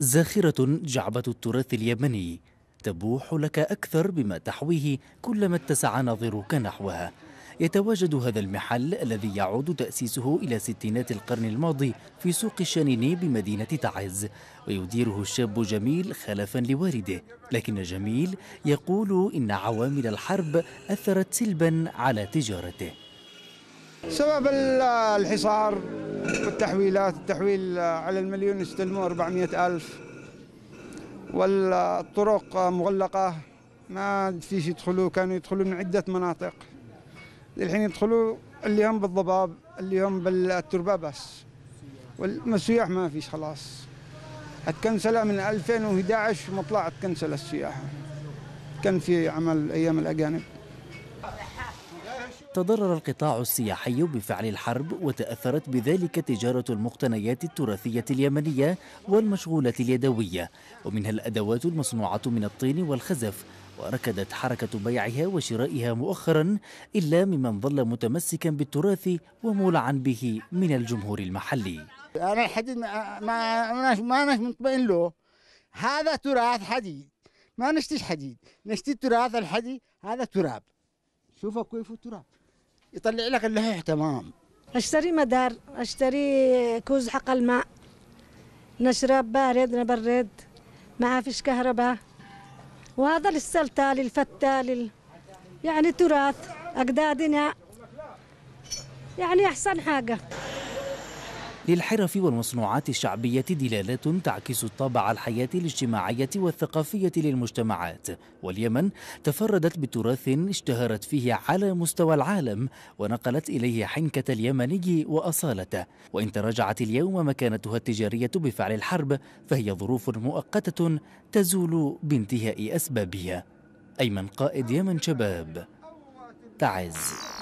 زاخرة جعبة التراث اليمني. تبوح لك أكثر بما تحويه كلما اتسع نظرك نحوها. يتواجد هذا المحل الذي يعود تأسيسه إلى ستينات القرن الماضي في سوق الشانيني بمدينة تعز. ويديره الشاب جميل خلفا لوالده لكن جميل يقول إن عوامل الحرب أثرت سلبا على تجارته. سبب الحصار والتحويلات التحويل على المليون يستلموا 400 ألف. والطرق مغلقة ما فيش يدخلوا كانوا يدخلوا من عدة مناطق. الحين يدخلوا اللي هم بالضباب اللي هم بالتربة بس. والسياح ما فيش خلاص. اتكنسل من 2011 مطلع اتكنسل السياحة كان في عمل أيام الأجانب. تضرر القطاع السياحي بفعل الحرب وتأثرت بذلك تجارة المقتنيات التراثية اليمنية والمشغولات اليدوية. ومنها الأدوات المصنوعة من الطين والخزف وركدت حركة بيعها وشرائها مؤخرا إلا ممن ظل متمسكا بالتراث ومولعا به من الجمهور المحلي. أنا الحديد ما ما ما مطمئن له. هذا تراث حديد ما نشتيش حديد نشتي تراث الحديد هذا تراب. شوفوا كيف تراب. يطلع لك اللحيح تمام. أشتري مدار أشتري كوز حق الماء نشرب بارد نبرد ما فيش كهرباء. وهذا للسلتة للفتة لل... يعني تراث أجدادنا يعني أحسن حاجة. للحرف والمصنوعات الشعبية دلالات تعكس الطابع الحياة الاجتماعية والثقافية للمجتمعات. واليمن تفردت بتراث اشتهرت فيه على مستوى العالم ونقلت إليه حنكة اليمني وأصالته. وإن تراجعت اليوم مكانتها التجارية بفعل الحرب فهي ظروف مؤقتة تزول بانتهاء أسبابها. أيمن قائد يمن شباب تعز.